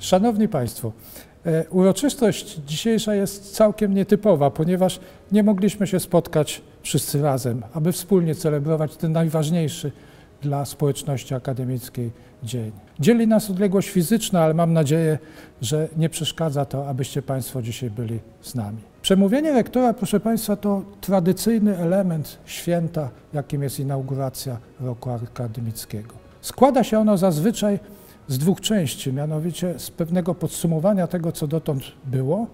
Szanowni Państwo, e, uroczystość dzisiejsza jest całkiem nietypowa, ponieważ nie mogliśmy się spotkać wszyscy razem, aby wspólnie celebrować ten najważniejszy dla społeczności akademickiej dzień. Dzieli nas odległość fizyczna, ale mam nadzieję, że nie przeszkadza to, abyście Państwo dzisiaj byli z nami. Przemówienie rektora, proszę Państwa, to tradycyjny element święta, jakim jest inauguracja roku akademickiego. Składa się ono zazwyczaj z dwóch części, mianowicie z pewnego podsumowania tego, co dotąd było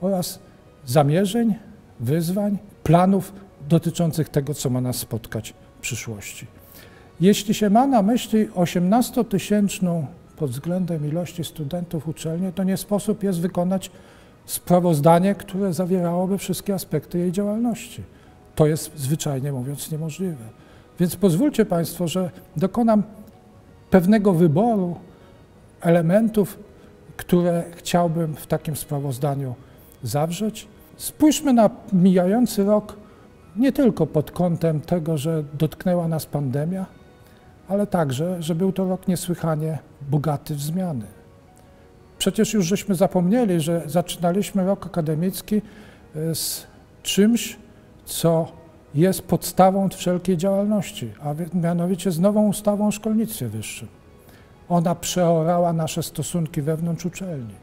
oraz zamierzeń, wyzwań, planów dotyczących tego, co ma nas spotkać w przyszłości. Jeśli się ma na myśli 18-tysięczną pod względem ilości studentów uczelnię, to nie sposób jest wykonać sprawozdanie, które zawierałoby wszystkie aspekty jej działalności. To jest zwyczajnie mówiąc niemożliwe. Więc pozwólcie Państwo, że dokonam pewnego wyboru elementów, które chciałbym w takim sprawozdaniu zawrzeć. Spójrzmy na mijający rok nie tylko pod kątem tego, że dotknęła nas pandemia, ale także, że był to rok niesłychanie bogaty w zmiany. Przecież już żeśmy zapomnieli, że zaczynaliśmy rok akademicki e, z czymś, co jest podstawą wszelkiej działalności, a mianowicie z nową ustawą o szkolnictwie wyższym. Ona przeorała nasze stosunki wewnątrz uczelni.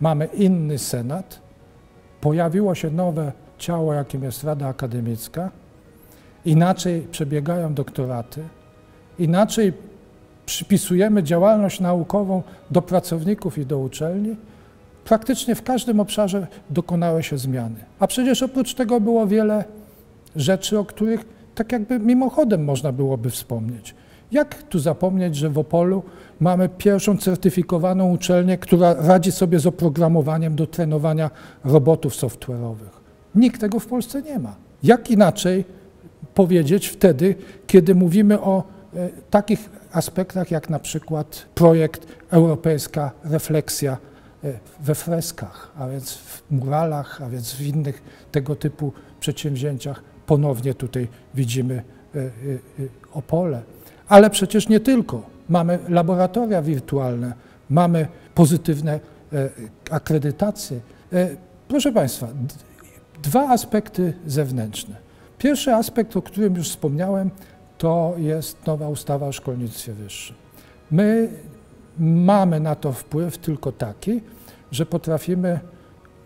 Mamy inny senat, pojawiło się nowe ciało, jakim jest Rada Akademicka, inaczej przebiegają doktoraty, inaczej przypisujemy działalność naukową do pracowników i do uczelni, praktycznie w każdym obszarze dokonały się zmiany. A przecież oprócz tego było wiele rzeczy, o których tak jakby mimochodem można byłoby wspomnieć. Jak tu zapomnieć, że w Opolu mamy pierwszą certyfikowaną uczelnię, która radzi sobie z oprogramowaniem do trenowania robotów software'owych? Nikt tego w Polsce nie ma. Jak inaczej powiedzieć wtedy, kiedy mówimy o e, takich aspektach jak na przykład projekt Europejska Refleksja e, we freskach, a więc w muralach, a więc w innych tego typu przedsięwzięciach. Ponownie tutaj widzimy e, Opole. Ale przecież nie tylko. Mamy laboratoria wirtualne, mamy pozytywne akredytacje. Proszę Państwa, dwa aspekty zewnętrzne. Pierwszy aspekt, o którym już wspomniałem, to jest nowa ustawa o szkolnictwie wyższym. My mamy na to wpływ tylko taki, że potrafimy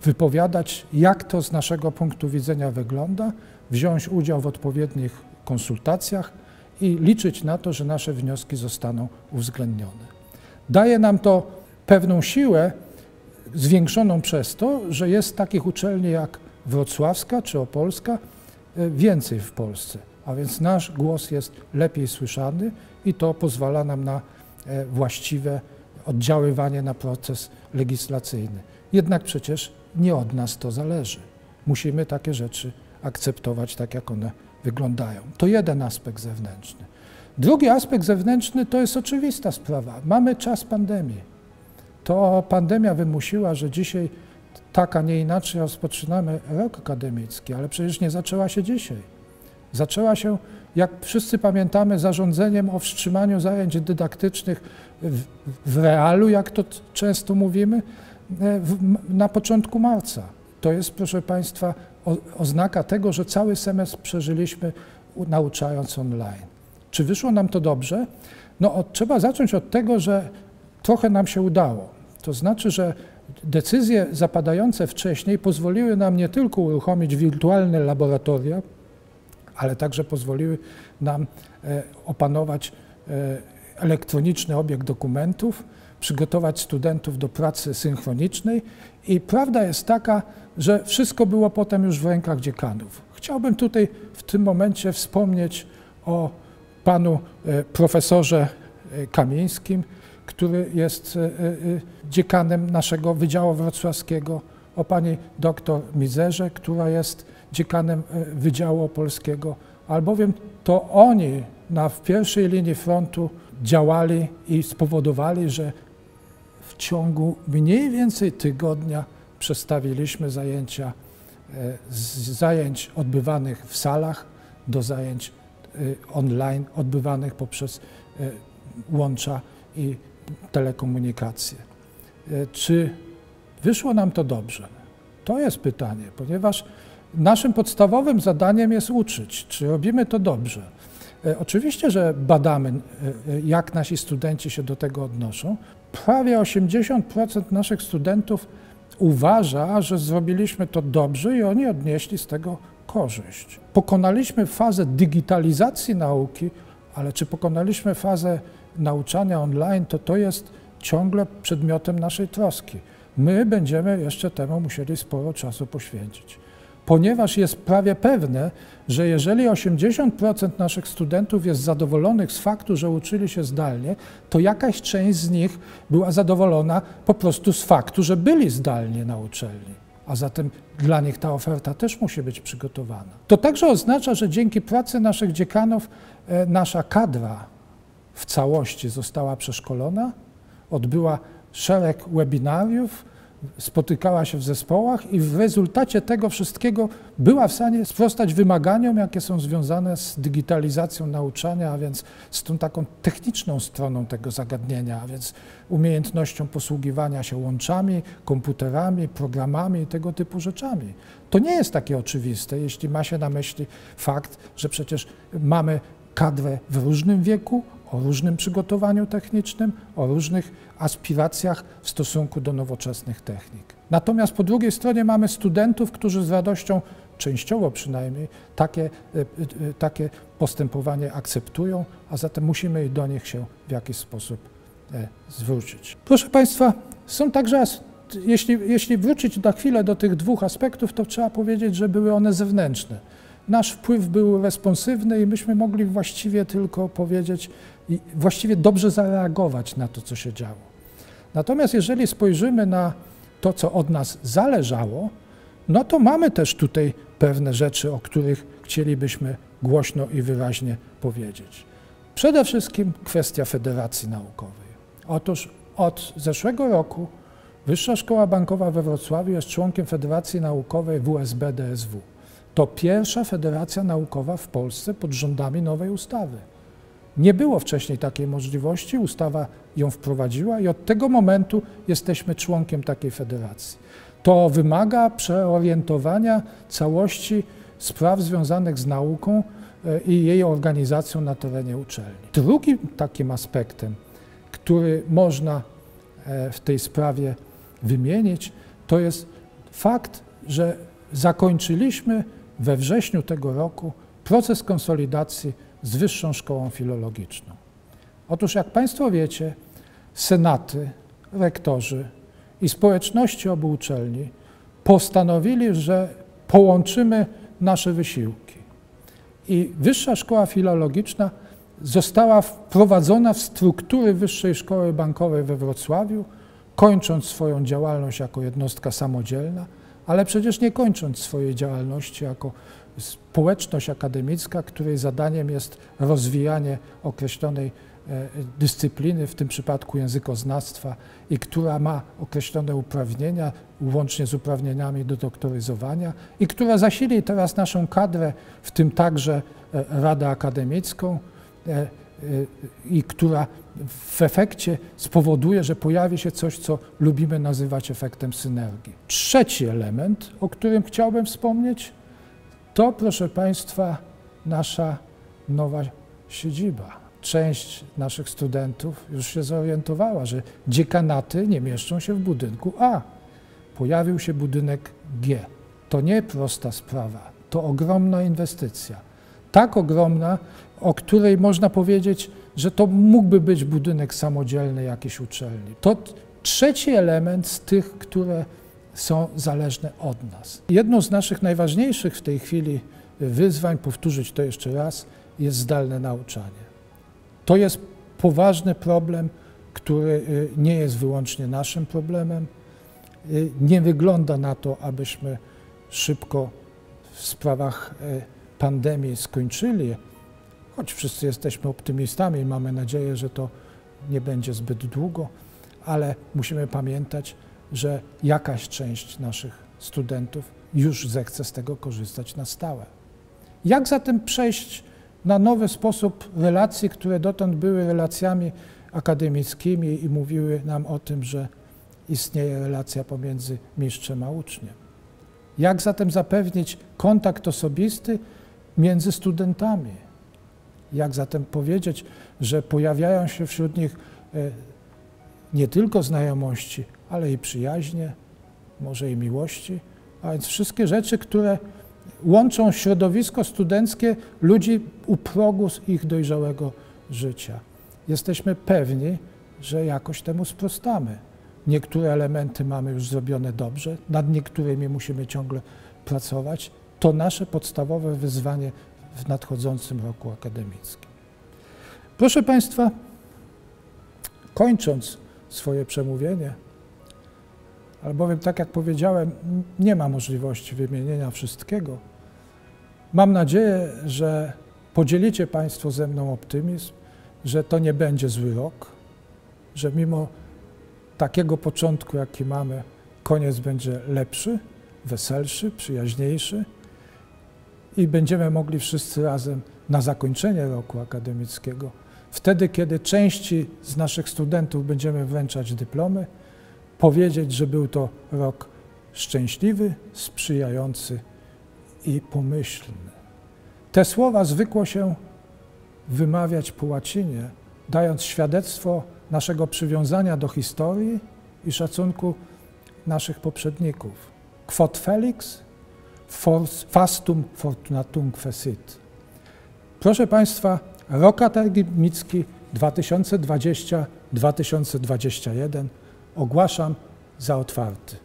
wypowiadać, jak to z naszego punktu widzenia wygląda, wziąć udział w odpowiednich konsultacjach i liczyć na to, że nasze wnioski zostaną uwzględnione. Daje nam to pewną siłę, zwiększoną przez to, że jest takich uczelni jak wrocławska czy opolska e, więcej w Polsce, a więc nasz głos jest lepiej słyszany i to pozwala nam na e, właściwe oddziaływanie na proces legislacyjny. Jednak przecież nie od nas to zależy. Musimy takie rzeczy akceptować tak, jak one wyglądają. To jeden aspekt zewnętrzny. Drugi aspekt zewnętrzny to jest oczywista sprawa. Mamy czas pandemii. To pandemia wymusiła, że dzisiaj tak, a nie inaczej rozpoczynamy rok akademicki, ale przecież nie zaczęła się dzisiaj. Zaczęła się, jak wszyscy pamiętamy, zarządzeniem o wstrzymaniu zajęć dydaktycznych w, w realu, jak to często mówimy, e, w, na początku marca. To jest, proszę Państwa, oznaka tego, że cały semestr przeżyliśmy nauczając online. Czy wyszło nam to dobrze? No, od, trzeba zacząć od tego, że trochę nam się udało. To znaczy, że Decyzje zapadające wcześniej pozwoliły nam nie tylko uruchomić wirtualne laboratoria, ale także pozwoliły nam e, opanować e, elektroniczny obieg dokumentów, przygotować studentów do pracy synchronicznej i prawda jest taka, że wszystko było potem już w rękach dziekanów. Chciałbym tutaj w tym momencie wspomnieć o panu e, profesorze Kamińskim, który jest e, e, dziekanem naszego Wydziału Wrocławskiego, o pani doktor Mizerze, która jest dziekanem e, Wydziału Polskiego, albowiem to oni na, w pierwszej linii frontu działali i spowodowali, że w ciągu mniej więcej tygodnia przestawiliśmy zajęcia z zajęć odbywanych w salach do zajęć online odbywanych poprzez łącza i telekomunikacje. czy wyszło nam to dobrze? To jest pytanie, ponieważ naszym podstawowym zadaniem jest uczyć, czy robimy to dobrze. E, oczywiście, że badamy, e, jak nasi studenci się do tego odnoszą. Prawie 80% naszych studentów uważa, że zrobiliśmy to dobrze i oni odnieśli z tego korzyść. Pokonaliśmy fazę digitalizacji nauki, ale czy pokonaliśmy fazę nauczania online, to to jest ciągle przedmiotem naszej troski. My będziemy jeszcze temu musieli sporo czasu poświęcić. Ponieważ jest prawie pewne, że jeżeli 80% naszych studentów jest zadowolonych z faktu, że uczyli się zdalnie, to jakaś część z nich była zadowolona po prostu z faktu, że byli zdalnie na uczelni. A zatem dla nich ta oferta też musi być przygotowana. To także oznacza, że dzięki pracy naszych dziekanów e, nasza kadra w całości została przeszkolona, odbyła szereg webinariów, spotykała się w zespołach i w rezultacie tego wszystkiego była w stanie sprostać wymaganiom, jakie są związane z digitalizacją nauczania, a więc z tą taką techniczną stroną tego zagadnienia, a więc umiejętnością posługiwania się łączami, komputerami, programami i tego typu rzeczami. To nie jest takie oczywiste, jeśli ma się na myśli fakt, że przecież mamy kadrę w różnym wieku, o różnym przygotowaniu technicznym, o różnych aspiracjach w stosunku do nowoczesnych technik. Natomiast po drugiej stronie mamy studentów, którzy z radością, częściowo przynajmniej, takie, e, e, takie postępowanie akceptują, a zatem musimy do nich się w jakiś sposób e, zwrócić. Proszę Państwa, są także, jeśli, jeśli wrócić na chwilę do tych dwóch aspektów, to trzeba powiedzieć, że były one zewnętrzne. Nasz wpływ był responsywny i myśmy mogli właściwie tylko powiedzieć, i właściwie dobrze zareagować na to, co się działo. Natomiast jeżeli spojrzymy na to, co od nas zależało, no to mamy też tutaj pewne rzeczy, o których chcielibyśmy głośno i wyraźnie powiedzieć. Przede wszystkim kwestia Federacji Naukowej. Otóż od zeszłego roku Wyższa Szkoła Bankowa we Wrocławiu jest członkiem Federacji Naukowej WSB-DSW. To pierwsza federacja naukowa w Polsce pod rządami nowej ustawy. Nie było wcześniej takiej możliwości, ustawa ją wprowadziła i od tego momentu jesteśmy członkiem takiej federacji. To wymaga przeorientowania całości spraw związanych z nauką e, i jej organizacją na terenie uczelni. Drugim takim aspektem, który można e, w tej sprawie wymienić, to jest fakt, że zakończyliśmy we wrześniu tego roku proces konsolidacji z Wyższą Szkołą Filologiczną. Otóż, jak Państwo wiecie, senaty, rektorzy i społeczności obu uczelni postanowili, że połączymy nasze wysiłki. I Wyższa Szkoła Filologiczna została wprowadzona w struktury Wyższej Szkoły Bankowej we Wrocławiu, kończąc swoją działalność jako jednostka samodzielna, ale przecież nie kończąc swojej działalności jako społeczność akademicka, której zadaniem jest rozwijanie określonej e, dyscypliny, w tym przypadku językoznawstwa, i która ma określone uprawnienia, łącznie z uprawnieniami do doktoryzowania, i która zasili teraz naszą kadrę, w tym także e, Radę Akademicką, e, i która w efekcie spowoduje, że pojawi się coś, co lubimy nazywać efektem synergii. Trzeci element, o którym chciałbym wspomnieć, to, proszę Państwa, nasza nowa siedziba. Część naszych studentów już się zorientowała, że dziekanaty nie mieszczą się w budynku A. Pojawił się budynek G. To nie prosta sprawa, to ogromna inwestycja. Tak ogromna, o której można powiedzieć, że to mógłby być budynek samodzielny jakiejś uczelni. To trzeci element z tych, które są zależne od nas. Jedną z naszych najważniejszych w tej chwili wyzwań, powtórzyć to jeszcze raz, jest zdalne nauczanie. To jest poważny problem, który y, nie jest wyłącznie naszym problemem. Y, nie wygląda na to, abyśmy szybko w sprawach y, pandemii skończyli, choć wszyscy jesteśmy optymistami i mamy nadzieję, że to nie będzie zbyt długo, ale musimy pamiętać, że jakaś część naszych studentów już zechce z tego korzystać na stałe. Jak zatem przejść na nowy sposób relacji, które dotąd były relacjami akademickimi i mówiły nam o tym, że istnieje relacja pomiędzy mistrzem a uczniem. Jak zatem zapewnić kontakt osobisty między studentami? Jak zatem powiedzieć, że pojawiają się wśród nich e, nie tylko znajomości, ale i przyjaźnie, może i miłości, a więc wszystkie rzeczy, które łączą środowisko studenckie ludzi u progu ich dojrzałego życia. Jesteśmy pewni, że jakoś temu sprostamy. Niektóre elementy mamy już zrobione dobrze, nad niektórymi musimy ciągle pracować. To nasze podstawowe wyzwanie w nadchodzącym roku akademickim. Proszę Państwa, kończąc swoje przemówienie, albowiem tak jak powiedziałem, nie ma możliwości wymienienia wszystkiego, mam nadzieję, że podzielicie Państwo ze mną optymizm, że to nie będzie zły rok, że mimo takiego początku, jaki mamy, koniec będzie lepszy, weselszy, przyjaźniejszy i będziemy mogli wszyscy razem na zakończenie roku akademickiego, wtedy, kiedy części z naszych studentów będziemy wręczać dyplomy, powiedzieć, że był to rok szczęśliwy, sprzyjający i pomyślny. Te słowa zwykło się wymawiać po łacinie, dając świadectwo naszego przywiązania do historii i szacunku naszych poprzedników. Quod felix, fastum fortunatum fesit. Proszę Państwa, rok akademicki 2020-2021 ogłaszam za otwarty.